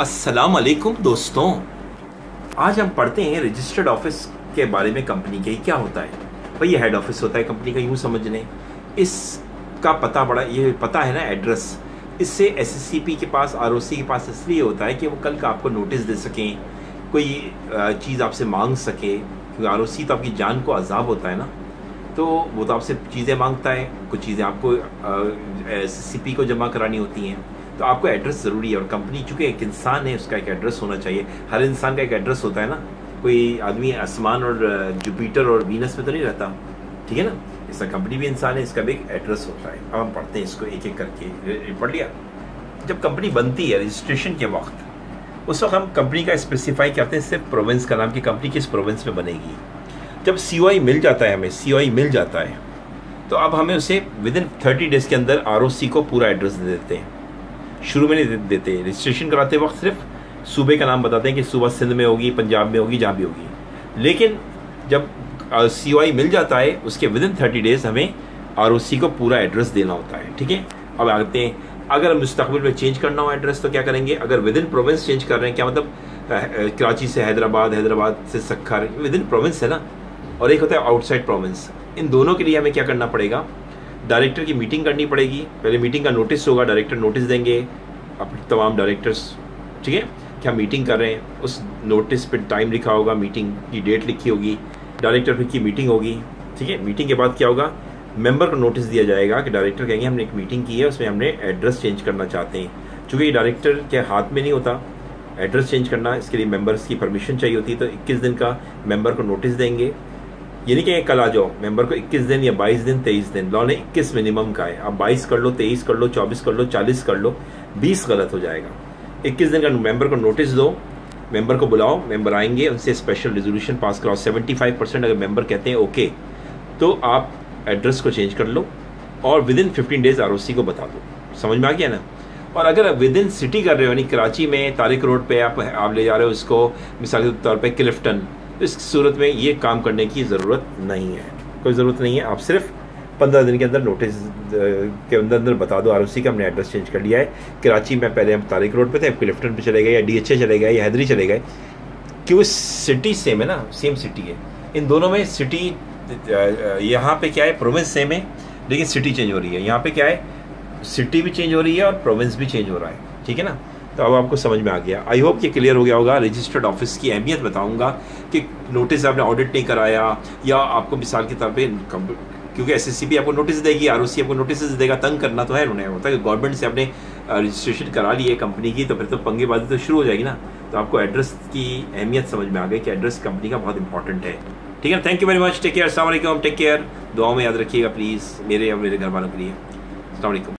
अस्सलाम वालेकुम दोस्तों। आज हम पढ़ते हैं रजिस्टर्ड ऑफ़िस के बारे में कंपनी के क्या होता है। भाई, ये हेड ऑफ़िस होता है कंपनी का, यूँ समझ लें इसका पता बड़ा, ये पता है ना एड्रेस इससे एसएससीपी के पास आरओसी के पास इसलिए होता है कि वो कल का आपको नोटिस दे सकें, कोई चीज़ आपसे मांग सके, क्योंकि आर तो आपकी जान को अजाब होता है ना। तो वो तो आपसे चीज़ें माँगता है, कुछ चीज़ें आपको एस को जमा करानी होती हैं। तो आपको एड्रेस ज़रूरी है और कंपनी चूँकि एक इंसान है, उसका एक एड्रेस होना चाहिए। हर इंसान का एक एड्रेस होता है ना। कोई आदमी आसमान और जुपिटर और वीनस में तो नहीं रहता। ठीक है ना? इसका कंपनी भी इंसान है, इसका भी एक एड्रेस होता है। अब हम पढ़ते हैं इसको एक एक करके पढ़ लिया? जब कंपनी बनती है रजिस्ट्रेशन के वक्त, उस वक्त हम कंपनी का स्पेसिफाई करते हैं, सिर्फ़ प्रोविंस का नाम कि कंपनी किस प्रोविंस में बनेगी। जब सी मिल जाता है हमें सी मिल जाता है तो अब हमें उसे विद इन थर्टी डेज़ के अंदर आरओसी को पूरा एड्रेस दे देते हैं। शुरू में नहीं देते। रजिस्ट्रेशन कराते वक्त सिर्फ़ सूबे का नाम बताते हैं कि सुबह सिंध में होगी पंजाब में होगी जहाँ भी होगी। लेकिन जब सी uh, मिल जाता है उसके विद इन थर्टी डेज़ हमें आरओसी को पूरा एड्रेस देना होता है ठीक है? अब आते हैं अगर मुस्तबिल में चेंज करना हो एड्रेस तो क्या करेंगे? अगर विद इन प्रोविंस चेंज कर रहे हैं क्या मतलब? कराची से हैदराबाद हैदराबाद से सखर विद इन प्रोविंस है ना? और एक होता है आउटसाइड प्रोविंस इन दोनों के लिए हमें क्या करना पड़ेगा? डायरेक्टर की मीटिंग करनी पड़ेगी। पहले मीटिंग का नोटिस होगा, डायरेक्टर नोटिस देंगे। अपने तमाम डायरेक्टर्स, ठीक है? क्या मीटिंग कर रहे हैं? उस नोटिस पे टाइम लिखा होगा, मीटिंग की डेट लिखी होगी। डायरेक्टर की मीटिंग होगी, ठीक है? मीटिंग के बाद क्या होगा? मेंबर को नोटिस दिया जाएगा कि डायरेक्टर कहेंगे, हमने एक मीटिंग की है, उसमें हमने एड्रेस चेंज करना चाहते हैं। चूँकि ये डायरेक्टर के हाथ में नहीं होता। एड्रेस चेंज करना, इसके लिए मेंबर्स की परमिशन चाहिए होती है। तो 21 दिन का मेंबर को नोटिस देंगे। ये नहीं कहेंगे कल आ जाओ मेंबर को 21 दिन या 22 दिन 23 दिन लॉ ने 21 मिनिमम का है। आप 22 कर लो 23 कर लो 24 कर लो 40 कर लो 20 गलत हो जाएगा। 21 दिन का मेंबर को नोटिस दो मेंबर को बुलाओ मेंबर आएँगे, उनसे स्पेशल रेजोल्यूशन पास कराओ। 75 परसेंट अगर मेंबर कहते हैं ओके तो आप एड्रेस को चेंज कर लो और within fifteen days ROC को बता दो। समझ में आ गया ना? और अगर आप विद इन सिटी कर रहे हो, यानी कराची में, तारिक रोड पे आप आप ले जा रहे हो उसको मिसाल के तौर पे क्लिफ्टन तो इस सूरत में ये काम करने की ज़रूरत नहीं है। कोई ज़रूरत नहीं है। आप सिर्फ़ पंद्रह दिन के अंदर नोटिस के अंदर अंदर बता दो आर का, हमने एड्रेस चेंज कर लिया है। कराची में पहले हम तारिक रोड पे थे आपके क्लिफ्टन पे चले गए, या डीएचए चले गए, या हैदरी चले गए। क्यों सिटी सेम है ना? सेम सिटी है। इन दोनों में सिटी यहाँ पे क्या है? प्रोविंस सेम है, लेकिन सिटी चेंज हो रही है। यहाँ पे क्या है? सिटी भी चेंज हो रही है और प्रोविंस भी चेंज हो रहा है। ठीक है ना? तो अब आपको समझ में आ गया। आई होप ये क्लियर हो गया होगा। रजिस्टर्ड ऑफ़िस की अहमियत बताऊँगा कि नोटिस आपने ऑडिट नहीं कराया या आपको मिसाल के तौर पर क्योंकि एस भी आपको नोटिस देगी आरओसी आपको नोटिस देगा, तंग करना तो है उन्हें। होता है गवर्नमेंट से आपने रजिस्ट्रेशन करा ली है कंपनी की तो फिर तो पंगेबाजी तो शुरू हो जाएगी ना। तो आपको एड्रेस की अहमियत समझ में आ गई कि एड्रेस कंपनी का बहुत इंपॉर्टेंट है। ठीक है thank you very much take care असल टेक केयर दुआ में याद रखिएगा प्लीज़ मेरे और मेरे घर वालों के लिए। अल्लाम